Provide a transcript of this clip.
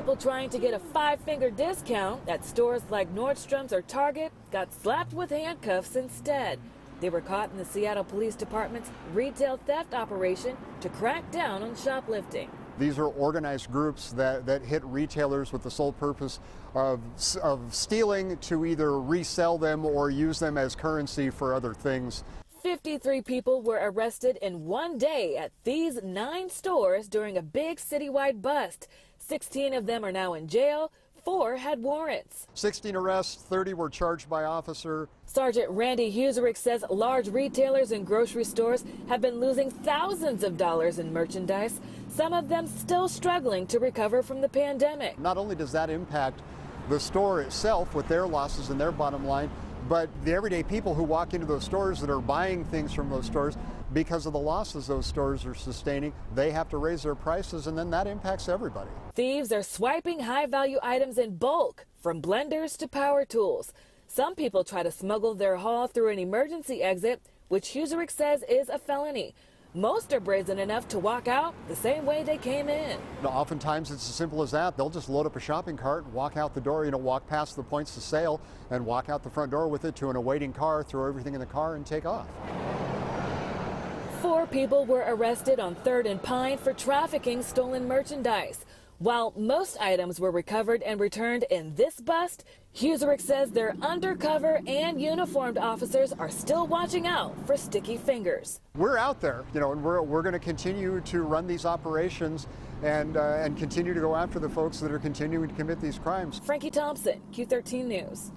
People trying to get a five-finger discount at stores like Nordstrom's or Target got slapped with handcuffs instead. They were caught in the Seattle Police Department's retail theft operation to crack down on shoplifting. These are organized groups that, that hit retailers with the sole purpose of, of stealing to either resell them or use them as currency for other things. 53 people were arrested in one day at these nine stores during a big citywide bust. 16 of them are now in jail. Four had warrants. 16 arrests, 30 were charged by officer. Sergeant Randy Huserik says large retailers and grocery stores have been losing thousands of dollars in merchandise, some of them still struggling to recover from the pandemic. Not only does that impact the store itself with their losses and their bottom line, but the everyday people who walk into those stores that are buying things from those stores, because of the losses those stores are sustaining, they have to raise their prices, and then that impacts everybody. Thieves are swiping high value items in bulk, from blenders to power tools. Some people try to smuggle their haul through an emergency exit, which Huserik says is a felony. Most are brazen enough to walk out the same way they came in. Oftentimes it's as simple as that. They'll just load up a shopping cart, walk out the door, you know, walk past the points of sale, and walk out the front door with it to an awaiting car, throw everything in the car, and take off. Four people were arrested on 3rd and Pine for trafficking stolen merchandise. While most items were recovered and returned in this bust, Huserik says their undercover and uniformed officers are still watching out for sticky fingers. We're out there, you know, and we're, we're going to continue to run these operations and, uh, and continue to go after the folks that are continuing to commit these crimes. Frankie Thompson, Q13 News.